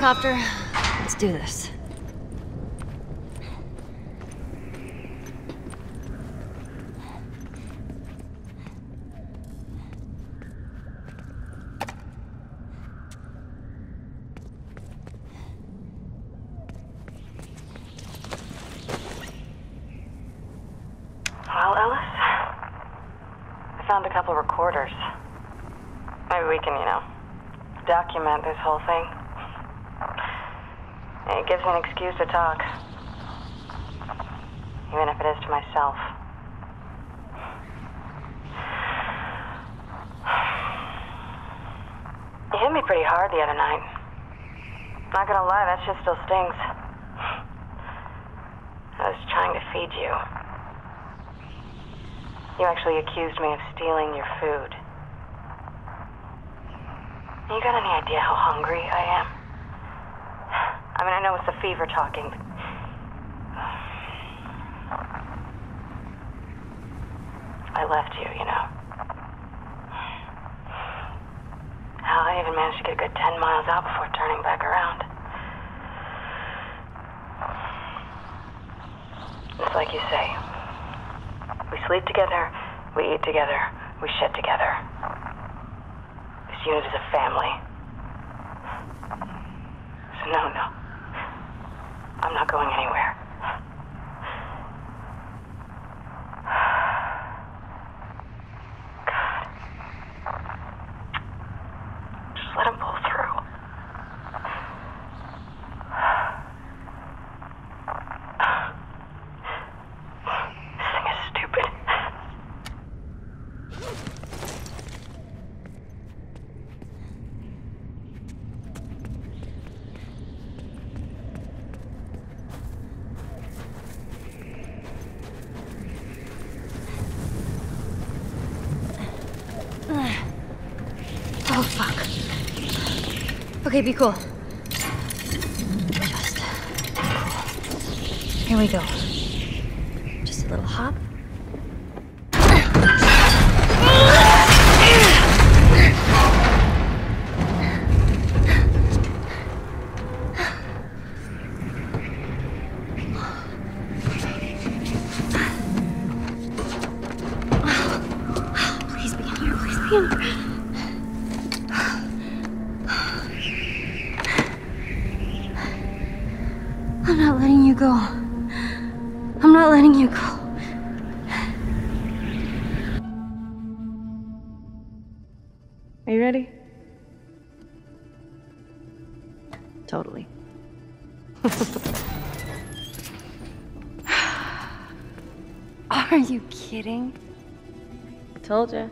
helicopter. Let's do this. Well, Ellis, I found a couple recorders. Maybe we can, you know, document this whole thing. It gives me an excuse to talk. Even if it is to myself. You hit me pretty hard the other night. Not gonna lie, that shit still stings. I was trying to feed you. You actually accused me of stealing your food. You got any idea how hungry I am? I mean, I know it's the fever talking, but... I left you, you know. Hell, I even managed to get a good 10 miles out before turning back around. It's like you say. We sleep together, we eat together, we shit together. This unit is a family. So no, no. I'm not going anywhere. God. Just let him pull through. This thing is stupid. Oh, fuck. Okay, be cool. Just. Here we go. I'm not letting you go. I'm not letting you go. Are you ready? Totally. Are you kidding? Told you.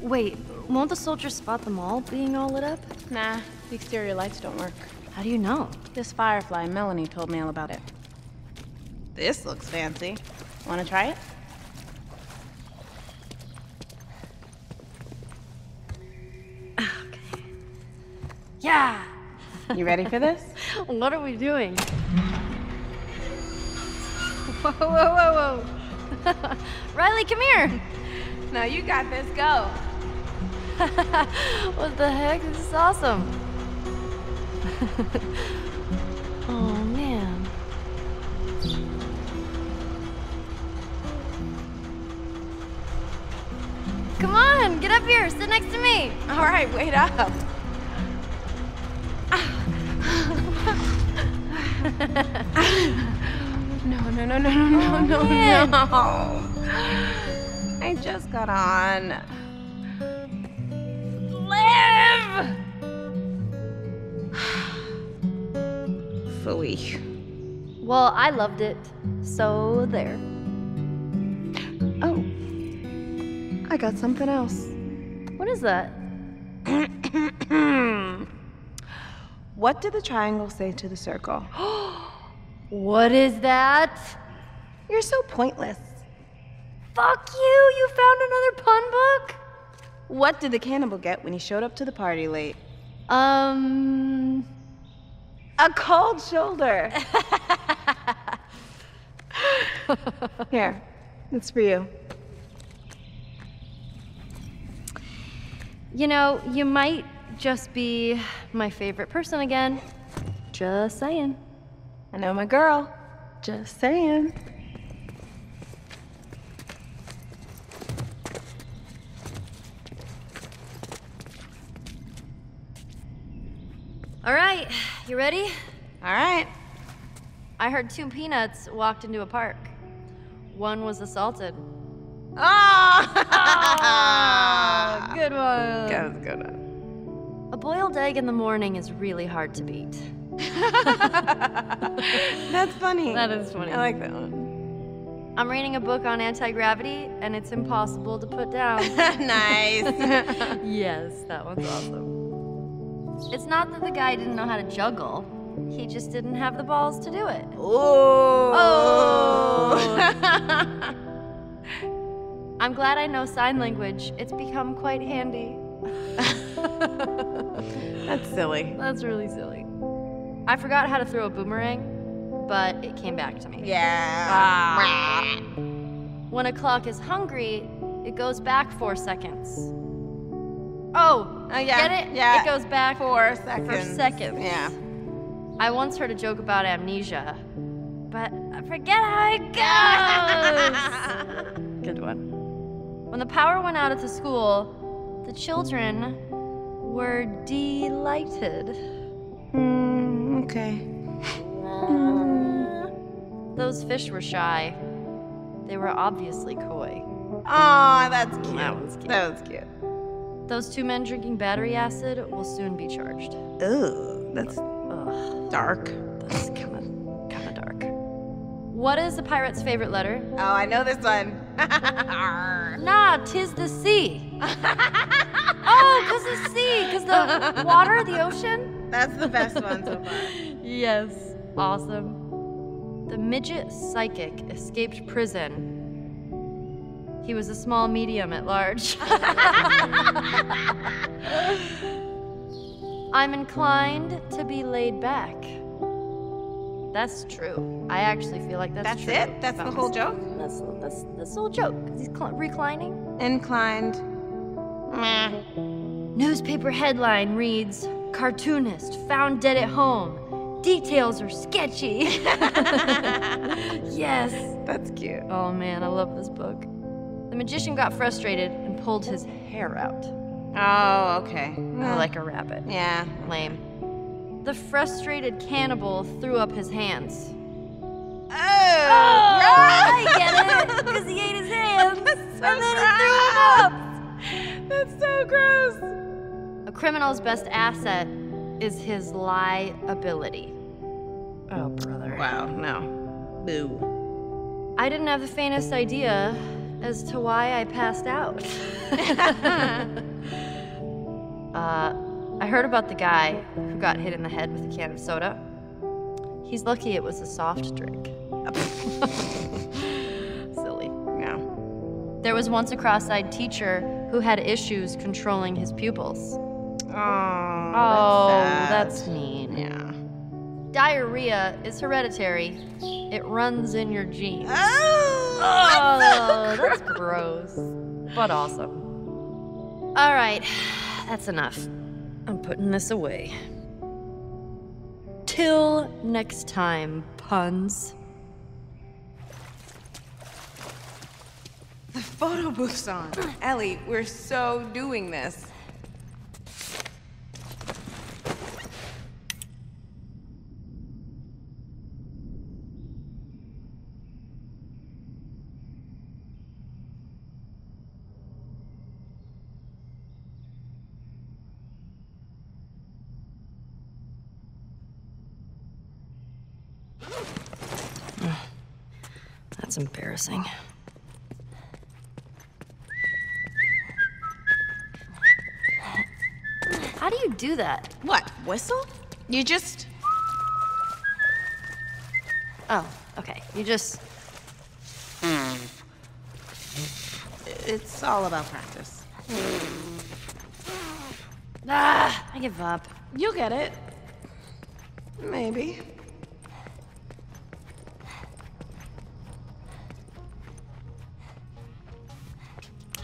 Wait, won't the soldiers spot them all being all lit up? Nah, the exterior lights don't work. How do you know? This firefly, Melanie told me all about it. This looks fancy. Wanna try it? Okay. Yeah! You ready for this? What are we doing? Whoa, whoa, whoa, whoa. Riley, come here! no, you got this. Go. What the heck? This is awesome. oh, man. Come on, get up here, sit next to me. All right, wait up. no, no, no, no, no, no, no, oh, man. no. I just got on. Well, I loved it, so there. Oh. I got something else. What is that? what did the triangle say to the circle? What is that? You're so pointless. Fuck you! You found another pun book? What did the cannibal get when he showed up to the party late? Um. A cold shoulder. Here, it's for you. You know, you might just be my favorite person again. Just saying. I know my girl. Just saying. All right, you ready? All right. I heard two peanuts walked into a park. One was assaulted. Oh! Good one. That was a good one. A boiled egg in the morning is really hard to beat. That's funny. That is funny. I like that one. I'm reading a book on anti gravity, and it's impossible to put down. nice. yes, that one's awesome. It's not that the guy didn't know how to juggle, he just didn't have the balls to do it. oh. I'm glad I know sign language. It's become quite handy. That's silly. That's really silly. I forgot how to throw a boomerang, but it came back to me. Yeah. Ah. When a clock is hungry, it goes back four seconds. Oh, Oh, yeah, get it? yeah. It goes back Four seconds. for seconds. Yeah. I once heard a joke about amnesia, but I forget how it goes. Good one. When the power went out at the school, the children were delighted. Hmm, okay. Those fish were shy. They were obviously coy. Oh, that's cute. That was cute. That was cute. Those two men drinking battery acid will soon be charged. Ooh, that's Ugh, dark. that's kind of kind of dark. What is a pirate's favorite letter? Oh, I know this one. Nah, tis the sea. oh, cause the sea, cause the water, the ocean. That's the best one so far. Yes, awesome. The midget psychic escaped prison. He was a small medium at large. I'm inclined to be laid back. That's true. I actually feel like that's, That's true. it? That's the whole joke? Mm, that's that's that's the whole joke. he's cl- reclining. Inclined. Meh. Newspaper headline reads Cartoonist found dead at home. Details are sketchy. yes. That's cute. Oh man, I love this book. The magician got frustrated and pulled his hair out. Oh, okay. Oh, like a rabbit. Yeah. Lame. The frustrated cannibal threw up his hands. Oh, oh I get it! Because he ate his hands! So and then he threw them up! That's so gross. A criminal's best asset is his liability. Oh, brother. Wow, no. Boo. I didn't have the faintest idea as to why I passed out. uh, I heard about the guy who got hit in the head with a can of soda. He's lucky it was a soft drink. Silly. No. There was once a cross eyed teacher who had issues controlling his pupils. Oh, Oh, that's, that's mean. yeah. Diarrhea is hereditary, it runs in your genes. Oh, Oh, that's gross, but awesome. All right, that's enough. I'm putting this away. Till next time, puns. The photo booth's on. Ellie, we're so doing this. That's embarrassing. How do you do that? What? Whistle? You just. Oh, okay. You just. It's all about practice. Ah, I give up. You'll get it. Maybe.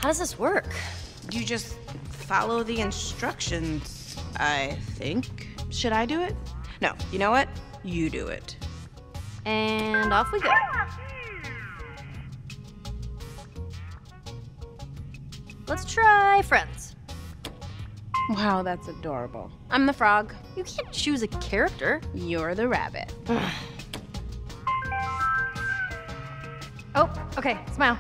How does this work? You just follow the instructions, I think. Should I do it? No, you know what? You do it. And off we go. Let's try friends. Wow, that's adorable. I'm the frog. You can't choose a character. You're the rabbit. Oh, okay, smile.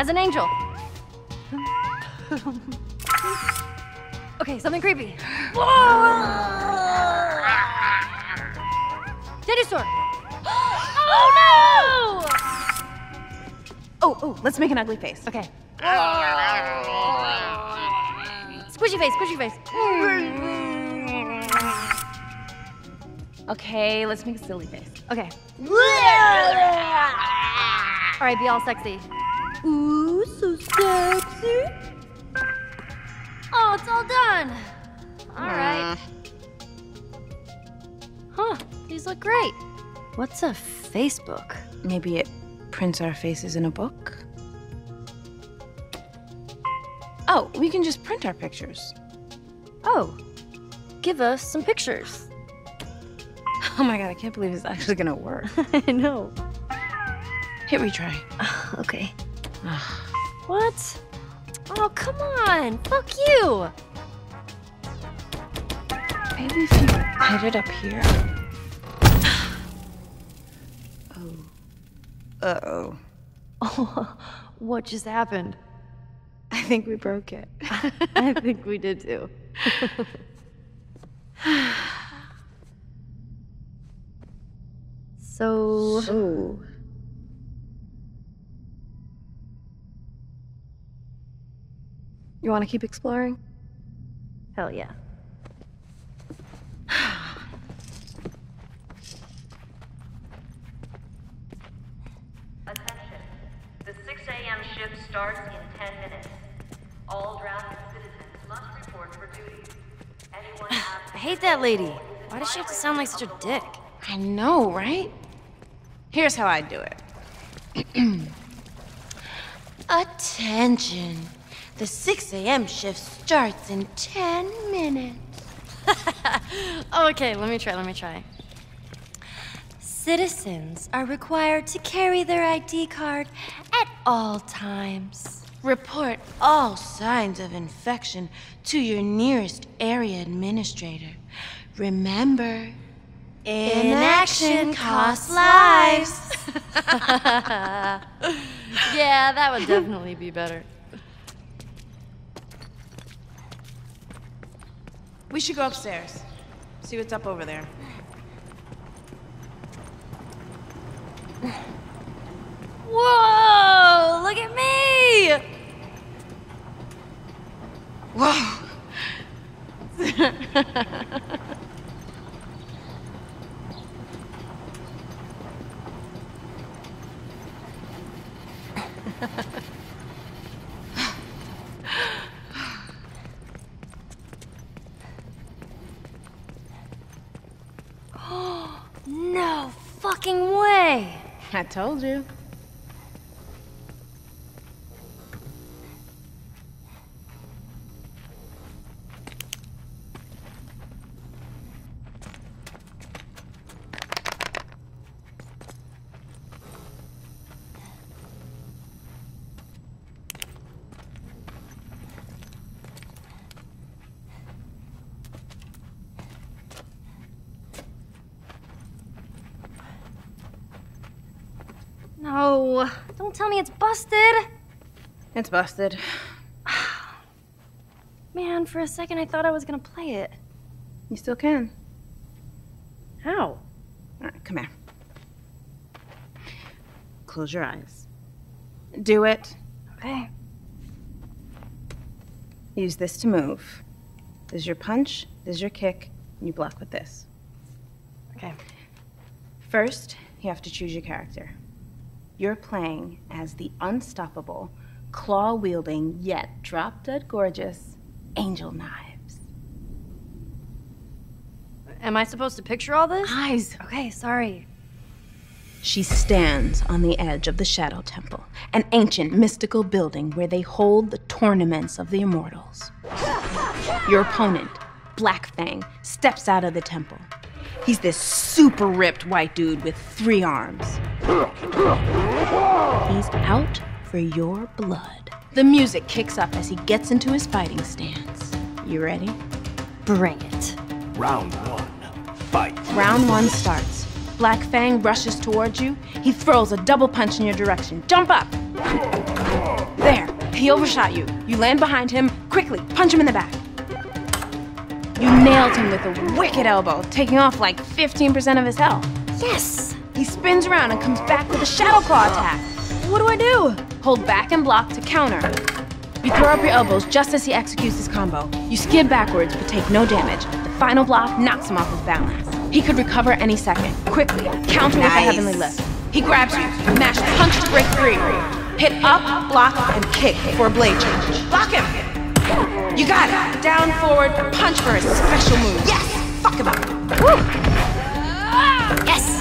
As an angel. okay, something creepy. Dinosaur! oh no! Oh, oh, let's make an ugly face. Okay. Squishy face, squishy face. Okay, let's make a silly face. Okay. All right, be all sexy. Ooh, so sexy. Oh, it's all done. All right. Huh, these look great. What's a Facebook? Maybe it prints our faces in a book? Oh, we can just print our pictures. Oh, give us some pictures. Oh my god, I can't believe it's actually gonna work. I know. Hit retry. Okay. What? Oh, come on. Fuck you. Maybe if you hit it up here. oh. Uh oh. Oh, what just happened? I think we broke it. I think we did too. so, Oh. You want to keep exploring? Hell yeah. Attention. The 6 a.m. shift starts in 10 minutes. All drafted citizens must report for duty. Anyone I hate that lady. Why does she have to sound like such a dick? I know, right? Here's how I do it. Attention. The 6 a.m. shift starts in 10 minutes. Okay, let me try, let me try. Citizens are required to carry their ID card at all times. Report all signs of infection to your nearest area administrator. Remember, inaction costs lives. Yeah, that would definitely be better. We should go upstairs. See what's up over there. Whoa! Look at me! Whoa! No fucking way! I told you. No, don't tell me it's busted. It's busted. Man, for a second I thought I was gonna play it. You still can. How? All right, come here. Close your eyes. Do it. Okay. Use this to move. This is your punch, this is your kick, and you block with this. Okay. First, you have to choose your character. You're playing as the unstoppable, claw wielding, yet drop dead gorgeous Angel Knives. Am I supposed to picture all this? Eyes! Okay, sorry. She stands on the edge of the Shadow Temple, an ancient mystical building where they hold the tournaments of the immortals. Your opponent, Black Fang, steps out of the temple. He's this super ripped white dude with three arms. He's out for your blood. The music kicks up as he gets into his fighting stance. You ready? Bring it. Round one. Fight. Round one starts. Black Fang rushes towards you. He throws a double punch in your direction. Jump up! There, he overshot you. You land behind him. Quickly, punch him in the back. You nailed him with a wicked elbow, taking off like 15% of his health. Yes! He spins around and comes back with a Shadow Claw attack. What do I do? Hold back and block to counter. You throw up your elbows just as he executes his combo. You skid backwards but take no damage. The final block knocks him off his balance. He could recover any second. Quickly, counter with a heavenly lift. He grabs you, mash punch to break free. Hit up, block, and kick for a blade change. Block him! You got it! Down, forward, punch for a special move. Yes! Fuck him up. Woo! Yes!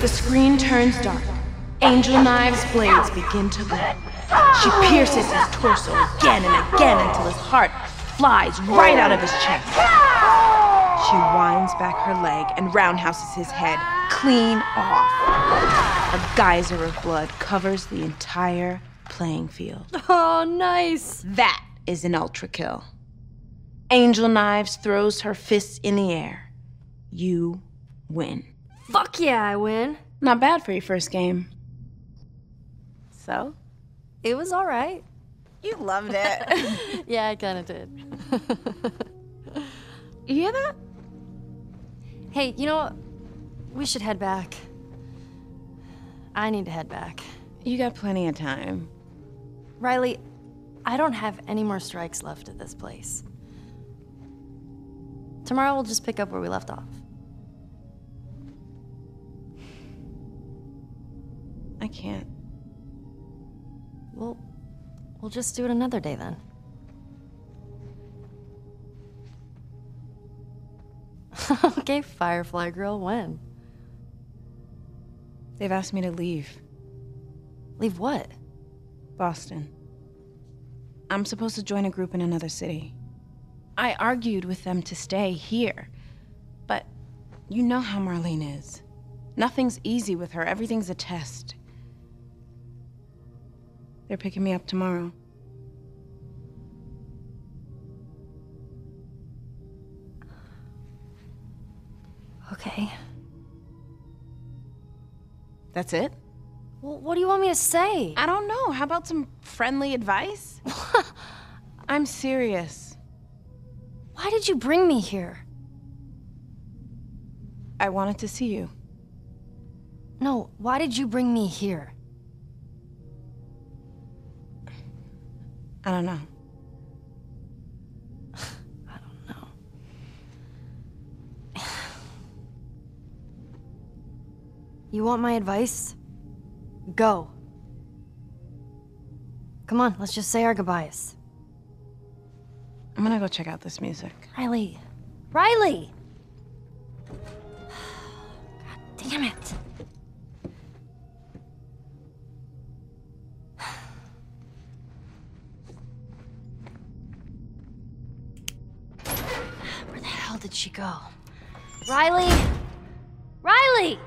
The screen turns dark. Angel Knives' blades begin to glow. She pierces his torso again and again until his heart flies right out of his chest. She winds back her leg and roundhouses his head clean off. A geyser of blood covers the entire playing field. Oh, nice. That is an ultra kill. Angel Knives throws her fists in the air. You win. Fuck yeah, I win. Not bad for your first game. So? It was all right. You loved it. Yeah, I kind of did. you hear that? Hey, you know what? We should head back. I need to head back. You got plenty of time. Riley, I don't have any more strikes left at this place. Tomorrow we'll just pick up where we left off. I can't. We'll we'll just do it another day then. okay, Firefly Girl, when? They've asked me to leave Leave what? Boston. I'm supposed to join a group in another city. I argued with them to stay here, but you know how Marlene is. Nothing's easy with her, everything's a test. They're picking me up tomorrow. Okay. That's it? Well, what do you want me to say? I don't know. How about some friendly advice? I'm serious. Why did you bring me here? I wanted to see you. No, why did you bring me here? I don't know. I don't know. You want my advice? Go. Come on, let's just say our goodbyes. I'm gonna go check out this music. Riley. Riley! God damn it. Go? Riley! Riley!